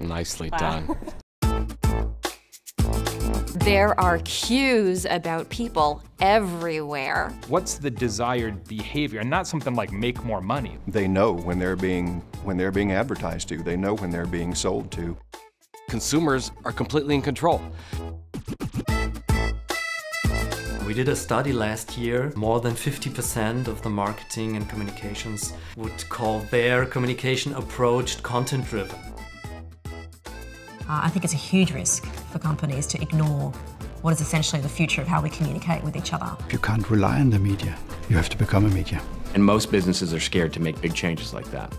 Nicely wow. done. There are cues about people everywhere. What's the desired behavior? And not something like make more money. They know when they're being when they're being advertised to. They know when they're being sold to. Consumers are completely in control. We did a study last year. More than 50% of the marketing and communications would call their communication approach content driven. Uh, I think it's a huge risk for companies to ignore what is essentially the future of how we communicate with each other. You can't rely on the media. You have to become a media. And most businesses are scared to make big changes like that.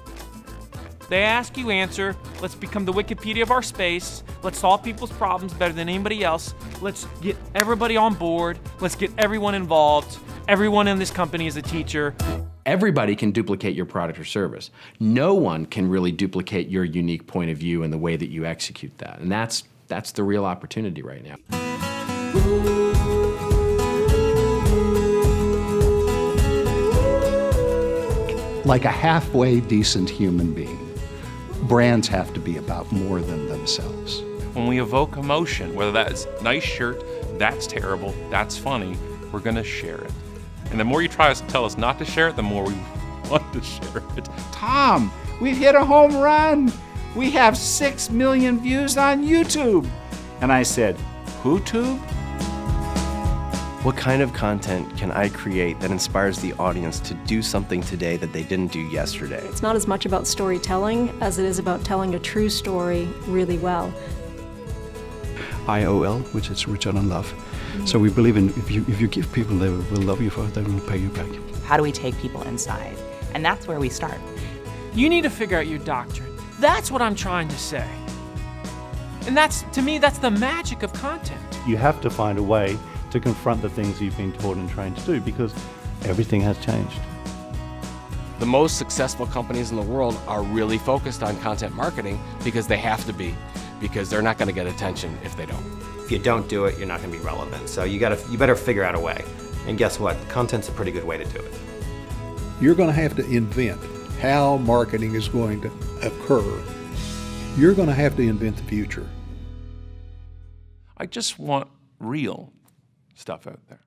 They ask, you answer. Let's become the Wikipedia of our space. Let's solve people's problems better than anybody else. Let's get everybody on board. Let's get everyone involved. Everyone in this company is a teacher. Everybody can duplicate your product or service. No one can really duplicate your unique point of view and the way that you execute that. And that's that's the real opportunity right now. Like a halfway decent human being, brands have to be about more than themselves. When we evoke emotion, whether that's nice shirt, that's terrible, that's funny, we're going to share it. And the more you try to tell us not to share it, the more we want to share it. Tom, we've hit a home run. We have six million views on YouTube. And I said, YouTube? What kind of content can I create that inspires the audience to do something today that they didn't do yesterday? It's not as much about storytelling as it is about telling a true story really well. IOL, which is return on love. So we believe in if you if you give people, they will love you for it. They will pay you back. How do we take people inside? And that's where we start. You need to figure out your doctrine. That's what I'm trying to say. And that's to me that's the magic of content. You have to find a way to confront the things you've been taught and trained to do because everything has changed. The most successful companies in the world are really focused on content marketing because they have to be, because they're not going to get attention if they don't. If you don't do it, you're not going to be relevant. So you got to you better figure out a way. And guess what? Content's a pretty good way to do it. You're going to have to invent how marketing is going to occur. You're going to have to invent the future. I just want real stuff out there.